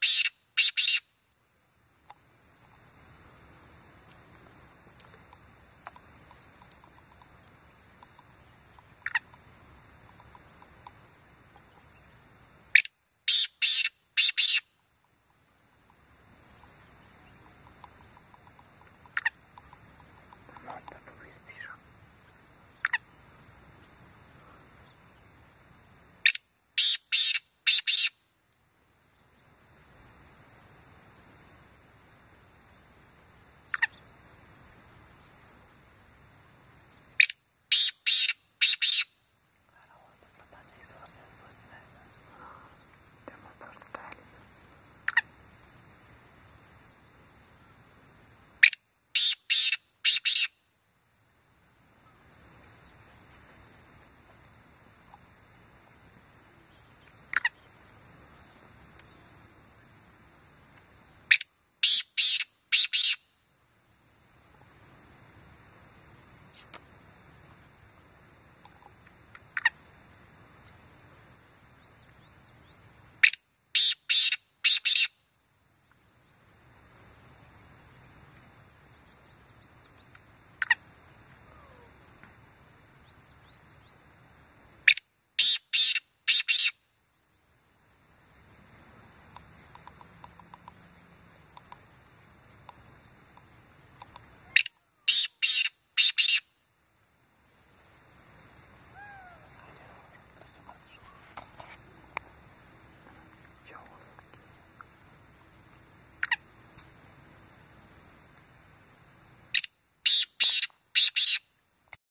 Psst. psh, psh.